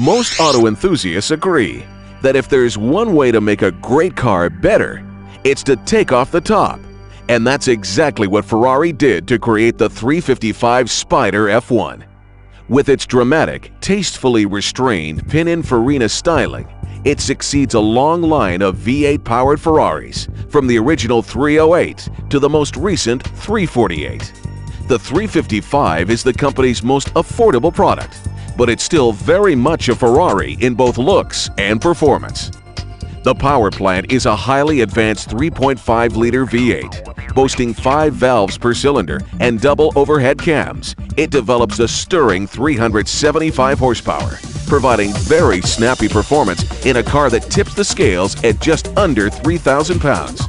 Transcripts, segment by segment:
Most auto enthusiasts agree that if there's one way to make a great car better, it's to take off the top. And that's exactly what Ferrari did to create the 355 Spider F1. With its dramatic, tastefully restrained Pininfarina styling, it succeeds a long line of V8-powered Ferraris, from the original 308 to the most recent 348. The 355 is the company's most affordable product, but it's still very much a Ferrari in both looks and performance. The power plant is a highly advanced 3.5-liter V8. Boasting five valves per cylinder and double overhead cams, it develops a stirring 375 horsepower, providing very snappy performance in a car that tips the scales at just under 3,000 pounds.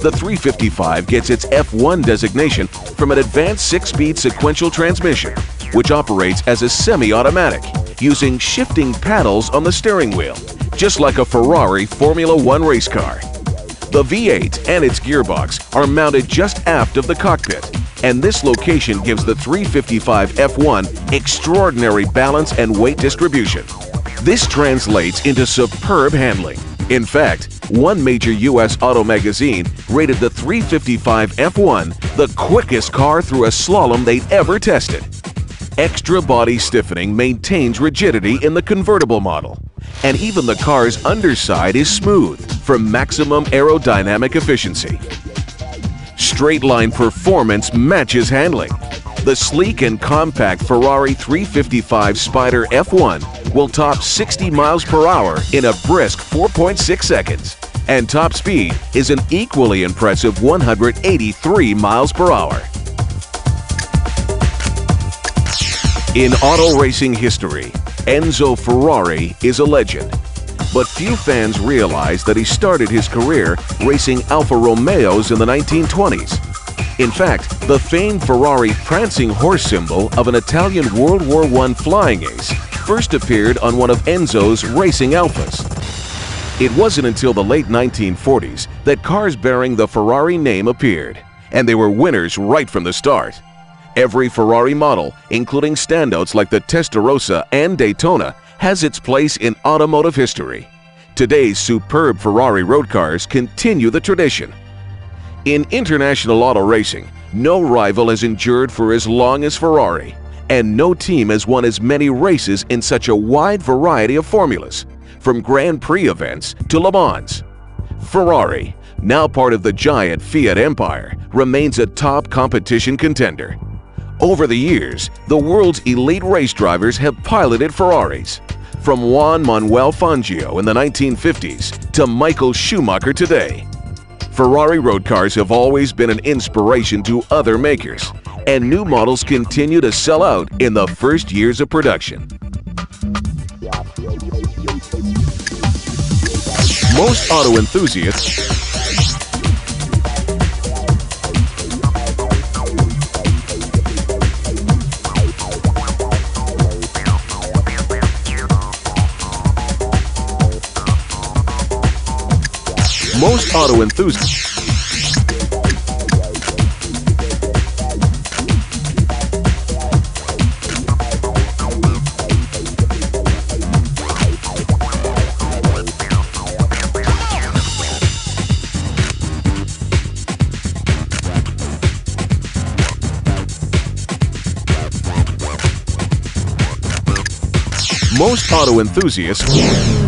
The 355 gets its F1 designation from an advanced six-speed sequential transmission which operates as a semi-automatic, using shifting paddles on the steering wheel, just like a Ferrari Formula One race car. The V8 and its gearbox are mounted just aft of the cockpit, and this location gives the 355 F1 extraordinary balance and weight distribution. This translates into superb handling. In fact, one major U.S. auto magazine rated the 355 F1 the quickest car through a slalom they'd ever tested. Extra body stiffening maintains rigidity in the convertible model, and even the car's underside is smooth for maximum aerodynamic efficiency. Straight line performance matches handling. The sleek and compact Ferrari 355 Spider F1 will top 60 miles per hour in a brisk 4.6 seconds, and top speed is an equally impressive 183 miles per hour. In auto racing history, Enzo Ferrari is a legend. But few fans realize that he started his career racing Alfa Romeos in the 1920s. In fact, the famed Ferrari prancing horse symbol of an Italian World War I flying ace first appeared on one of Enzo's racing Alfas. It wasn't until the late 1940s that cars bearing the Ferrari name appeared, and they were winners right from the start. Every Ferrari model, including standouts like the Testarossa and Daytona, has its place in automotive history. Today's superb Ferrari road cars continue the tradition. In international auto racing, no rival has endured for as long as Ferrari, and no team has won as many races in such a wide variety of formulas, from Grand Prix events to Le Mans. Ferrari, now part of the giant Fiat empire, remains a top competition contender. Over the years, the world's elite race drivers have piloted Ferraris. From Juan Manuel Fangio in the 1950s to Michael Schumacher today. Ferrari road cars have always been an inspiration to other makers, and new models continue to sell out in the first years of production. Most auto enthusiasts Most auto enthusiasts. Most auto enthusiasts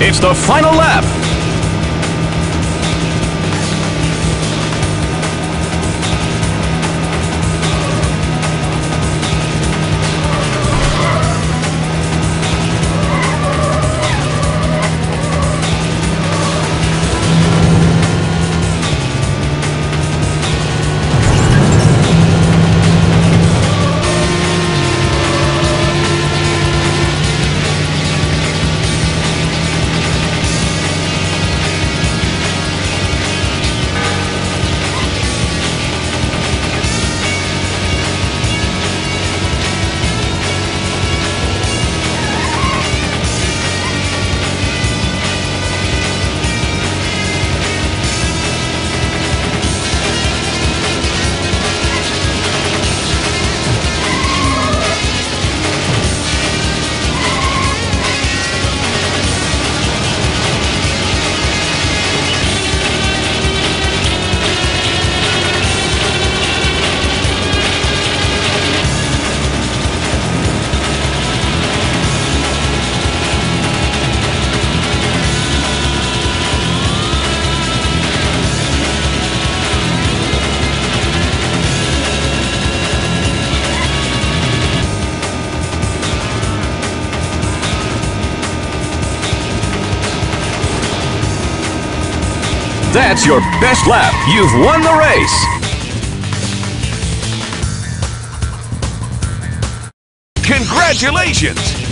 It's the final lap. That's your best lap. You've won the race. Congratulations!